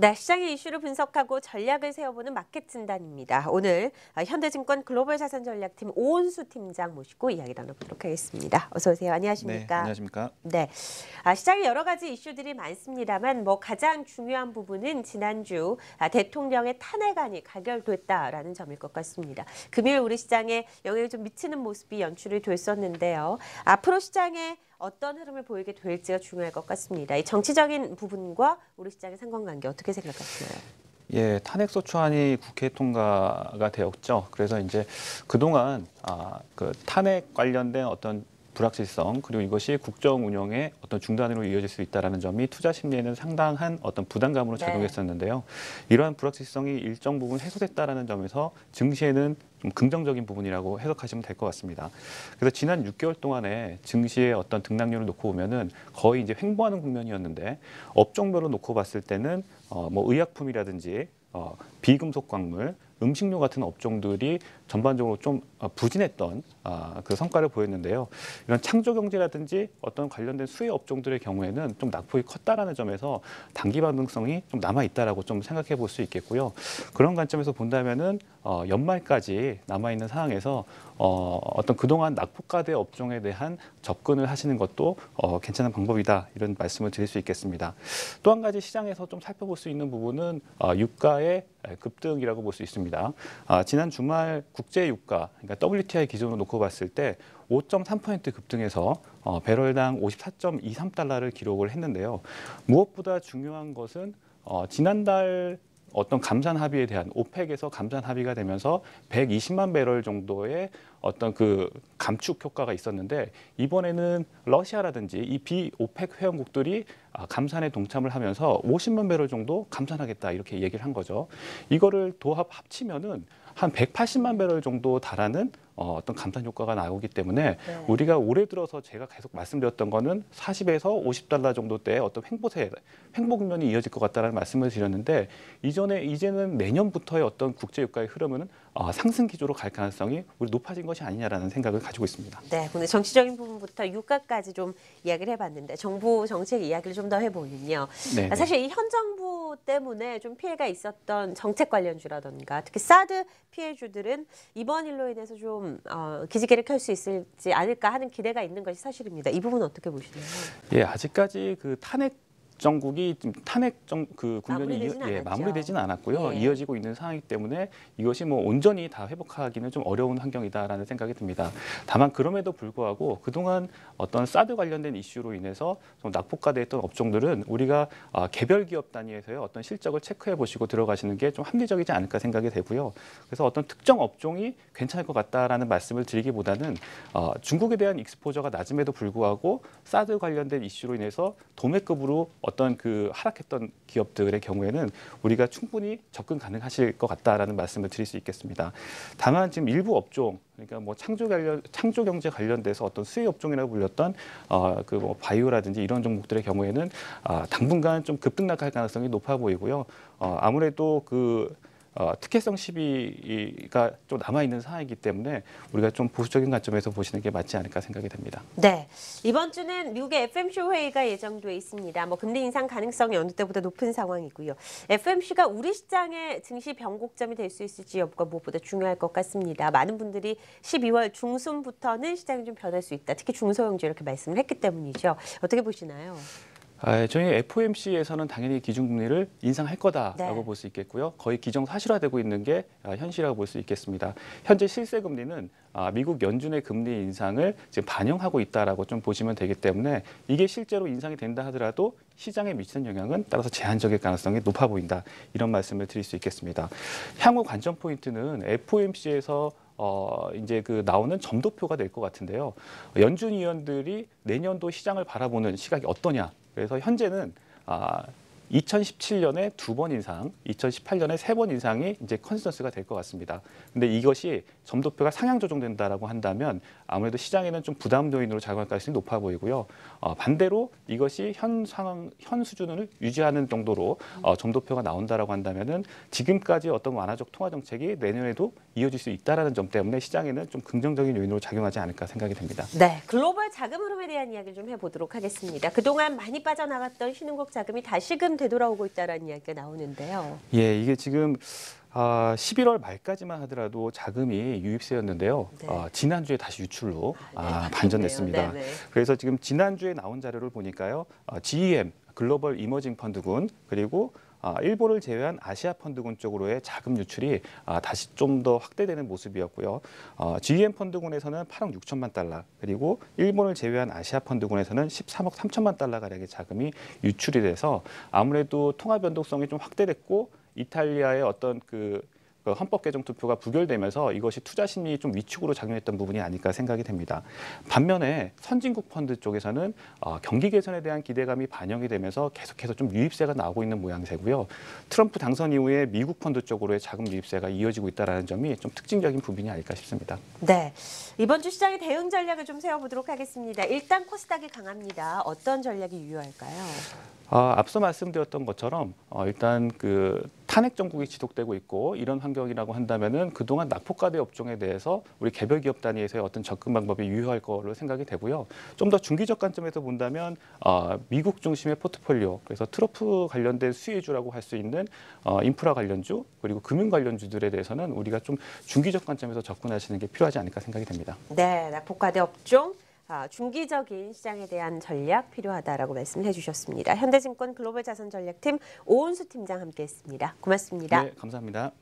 네, 시장의 이슈를 분석하고 전략을 세워보는 마켓 진단입니다. 오늘 아, 현대증권 글로벌 자산 전략팀 오은수 팀장 모시고 이야기 나눠보도록 하겠습니다. 어서 오세요. 네, 안녕하십니까? 안녕하십니까? 네, 아, 시장에 여러 가지 이슈들이 많습니다만 뭐 가장 중요한 부분은 지난주 아, 대통령의 탄핵안이 가결됐다라는 점일 것 같습니다. 금요일 우리 시장에 영향을 좀 미치는 모습이 연출이 됐었는데요. 앞으로 시장에 어떤 흐름을 보이게 될지가 중요할 것 같습니다. 이 정치적인 부분과 우리 시장의 상관관계 어떻게 생각하시나요? 예, 탄핵소추안이 국회 통과가 되었죠. 그래서 이제 그동안 아, 그 탄핵 관련된 어떤 불확실성 그리고 이것이 국정 운영의 어떤 중단으로 이어질 수 있다라는 점이 투자 심리에는 상당한 어떤 부담감으로 네. 작용했었는데요. 이러한 불확실성이 일정 부분 해소됐다라는 점에서 증시에는 좀 긍정적인 부분이라고 해석하시면 될 것 같습니다. 그래서 지난 6개월 동안에 증시의 어떤 등락률을 놓고 보면은 거의 이제 횡보하는 국면이었는데 업종별로 놓고 봤을 때는 어, 뭐 의약품이라든지 어, 비금속 광물, 음식료 같은 업종들이 전반적으로 좀 어, 부진했던 아, 그 성과를 보였는데요. 이런 창조 경제라든지 어떤 관련된 수혜 업종들의 경우에는 좀 낙폭이 컸다라는 점에서 단기 반등성이 좀 남아 있다라고 좀 생각해 볼 수 있겠고요. 그런 관점에서 본다면은 어, 연말까지 남아 있는 상황에서 어, 어떤 그동안 낙폭과대 업종에 대한 접근을 하시는 것도 어, 괜찮은 방법이다 이런 말씀을 드릴 수 있겠습니다. 또 한 가지 시장에서 좀 살펴볼 수 있는 부분은 어, 유가의 급등이라고 볼 수 있습니다. 아, 지난 주말 국제 유가, 그러니까 WTI 기준으로 놓고 봤을 때 5.3% 급등해서 어, 배럴당 54.23달러를 기록을 했는데요. 무엇보다 중요한 것은 어, 지난달 어떤 감산 합의에 대한 오펙에서 감산 합의가 되면서 120만 배럴 정도의 어떤 그 감축 효과가 있었는데 이번에는 러시아라든지 이 비오펙 회원국들이 아, 감산에 동참을 하면서 50만 배럴 정도 감산하겠다 이렇게 얘기를 한 거죠. 이거를 도합 합치면은 한 180만 배럴 정도 달하는 어, 어떤 감산 효과가 나오기 때문에 네. 우리가 올해 들어서 제가 계속 말씀드렸던 거는 40에서 50달러 정도대의 어떤 횡보세, 횡보 국면이 이어질 것 같다는 말씀을 드렸는데 이전에 이제는 내년부터의 어떤 국제 유가의 흐름은 어, 상승 기조로 갈 가능성이 우리 높아진 것이 아니냐라는 생각을 가지고 있습니다. 네, 오늘 정치적인 부분부터 유가까지 좀 이야기를 해봤는데 정부 정책 이야기를 좀 더 해보면요. 네. 아, 사실 이현 정부 때문에 좀 피해가 있었던 정책 관련주라던가 특히 사드 피해주들은 이번 일로 인해서 좀 어, 기지개를 켤 수 있을지 않을까 하는 기대가 있는 것이 사실입니다. 이 부분은 어떻게 보시나요? 예, 아직까지 그 탄핵 정국이 좀 탄핵 정그 국면이 마무리되진 이어- 예. 마무리되지는 않았고요. 예. 이어지고 있는 상황이기 때문에 이것이 뭐 온전히 다 회복하기는 좀 어려운 환경이다라는 생각이 듭니다. 다만 그럼에도 불구하고 그동안 어떤 사드 관련된 이슈로 인해서 좀 낙폭과대했던 업종들은 우리가 아, 개별 기업 단위에서의 어떤 실적을 체크해 보시고 들어가시는 게 좀 합리적이지 않을까 생각이 되고요. 그래서 어떤 특정 업종이 괜찮을 것 같다라는 말씀을 드리기보다는 어, 중국에 대한 익스포저가 낮음에도 불구하고 사드 관련된 이슈로 인해서 도매급으로 어떤 그 하락했던 기업들의 경우에는 우리가 충분히 접근 가능하실 것 같다라는 말씀을 드릴 수 있겠습니다. 다만 지금 일부 업종 그러니까 뭐 창조 관련 창조 경제 관련돼서 어떤 수혜 업종이라고 불렸던 어그 뭐 바이오라든지 이런 종목들의 경우에는 아, 당분간 좀 급등락할 가능성이 높아 보이고요. 어 아무래도 그 어, 특혜성 시비가 좀 남아 있는 상황이기 때문에 우리가 좀 보수적인 관점에서 보시는 게 맞지 않을까 생각이 됩니다. 네, 이번 주는 미국의 FMC 회의가 예정돼 있습니다. 뭐 금리 인상 가능성이 어느 때보다 높은 상황이고요. FMC가 우리 시장의 증시 변곡점이 될 수 있을지 여부가 무엇보다 중요할 것 같습니다. 많은 분들이 12월 중순부터는 시장이 좀 변할 수 있다. 특히 중소형주 이렇게 말씀을 했기 때문이죠. 어떻게 보시나요? 아, 저희 FOMC에서는 당연히 기준금리를 인상할 거다라고 네. 볼수 있겠고요. 거의 기정 사실화되고 있는 게 아, 현실이라고 볼 수 있겠습니다. 현재 실세 금리는 아, 미국 연준의 금리 인상을 지금 반영하고 있다라고 좀 보시면 되기 때문에 이게 실제로 인상이 된다 하더라도 시장에 미치는 영향은 따라서 제한적일 가능성이 높아 보인다 이런 말씀을 드릴 수 있겠습니다. 향후 관전 포인트는 FOMC에서 어 이제 그 나오는 점도표가 될 것 같은데요. 연준 위원들이 내년도 시장을 바라보는 시각이 어떠냐. 그래서 현재는 아 2017년에 두 번 인상, 2018년에 세 번 인상이 이제 컨센서스가 될 것 같습니다. 근데 이것이 점도표가 상향 조정된다라고 한다면 아무래도 시장에는 좀 부담 요인으로 작용할 가능성이 높아 보이고요. 어, 반대로 이것이 현 상황, 현 수준을 유지하는 정도로 어, 점도표가 나온다라고 한다면은 지금까지 어떤 완화적 통화 정책이 내년에도 이어질 수 있다라는 점 때문에 시장에는 좀 긍정적인 요인으로 작용하지 않을까 생각이 됩니다. 네, 글로벌 자금 흐름에 대한 이야기를 좀 해보도록 하겠습니다. 그동안 많이 빠져나갔던 신흥국 자금이 다시금 되돌아오고 있다라는 이야기가 나오는데요. 예, 이게 지금 아, 11월 말까지만 하더라도 자금이 유입세였는데요. 네. 어, 지난주에 다시 유출로 아, 아, 네, 반전됐습니다. 네, 네. 그래서 지금 지난주에 나온 자료를 보니까요. 어, GEM 글로벌 이머징 펀드군 그리고 아, 일본을 제외한 아시아 펀드군 쪽으로의 자금 유출이 아, 다시 좀 더 확대되는 모습이었고요. 어, GEM 펀드군에서는 8억 6천만 달러 그리고 일본을 제외한 아시아 펀드군에서는 13억 3천만 달러 가량의 자금이 유출이 돼서 아무래도 통화 변동성이 좀 확대됐고 이탈리아의 어떤 그 그 헌법 개정 투표가 부결되면서 이것이 투자 심리 좀 위축으로 작용했던 부분이 아닐까 생각이 됩니다. 반면에 선진국 펀드 쪽에서는 어, 경기 개선에 대한 기대감이 반영이 되면서 계속해서 좀 유입세가 나오고 있는 모양새고요. 트럼프 당선 이후에 미국 펀드 쪽으로의 자금 유입세가 이어지고 있다는 점이 좀 특징적인 부분이 아닐까 싶습니다. 네. 이번 주 시장의 대응 전략을 좀 세워보도록 하겠습니다. 일단 코스닥이 강합니다. 어떤 전략이 유효할까요? 아, 앞서 말씀드렸던 것처럼 어, 일단 그 탄핵 정국이 지속되고 있고 이런 환경이라고 한다면은 그동안 낙폭과대 업종에 대해서 우리 개별 기업 단위에서의 어떤 접근 방법이 유효할 거로 생각이 되고요. 좀 더 중기적 관점에서 본다면 어, 미국 중심의 포트폴리오 그래서 트로프 관련된 수혜주라고 할 수 있는 어, 인프라 관련주 그리고 금융 관련주들에 대해서는 우리가 좀 중기적 관점에서 접근하시는 게 필요하지 않을까 생각이 됩니다. 네, 낙폭과대 업종. 아, 중기적인 시장에 대한 전략 필요하다라고 말씀을 해주셨습니다. 현대증권 글로벌 자산 전략팀 오은수 팀장 함께했습니다. 고맙습니다. 네, 감사합니다.